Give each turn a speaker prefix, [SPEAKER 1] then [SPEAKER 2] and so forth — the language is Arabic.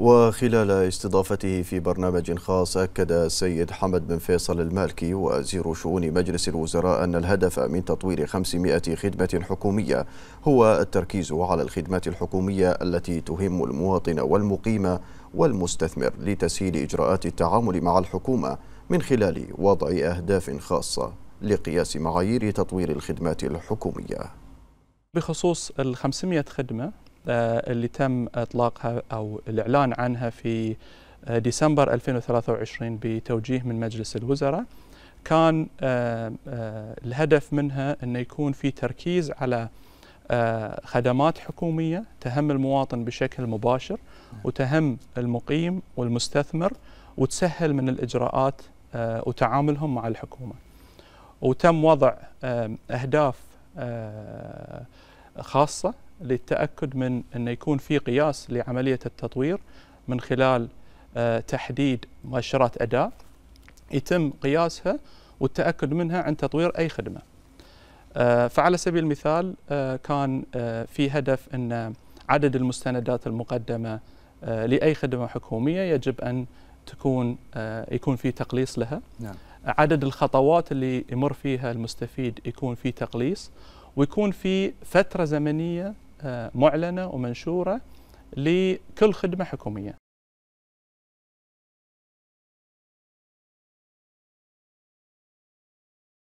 [SPEAKER 1] وخلال استضافته في برنامج خاص أكد السيد حمد بن فيصل المالكي وزير شؤون مجلس الوزراء أن الهدف من تطوير 500 خدمة حكومية هو التركيز على الخدمات الحكومية التي تهم المواطن والمقيم والمستثمر لتسهيل إجراءات التعامل مع الحكومة من خلال وضع أهداف خاصة لقياس معايير تطوير الخدمات الحكومية.
[SPEAKER 2] بخصوص ال 500 خدمة اللي تم إطلاقها أو الإعلان عنها في آه، ديسمبر 2023 بتوجيه من مجلس الوزراء كان آه، الهدف منها انه يكون في تركيز على خدمات حكومية تهم المواطن بشكل مباشر وتهم المقيم والمستثمر وتسهل من الإجراءات وتعاملهم مع الحكومة. وتم وضع أهداف خاصة للتأكد من أن يكون في قياس لعملية التطوير من خلال آه، تحديد مؤشرات أداء يتم قياسها والتأكد منها عند تطوير أي خدمة آه، فعلى سبيل المثال آه، كان في هدف أن عدد المستندات المقدمة لأي خدمة حكومية يجب أن تكون يكون في تقليص لها نعم. عدد الخطوات اللي يمر فيها المستفيد يكون في تقليص ويكون في فترة زمنية معلنة ومنشورة لكل خدمة حكومية.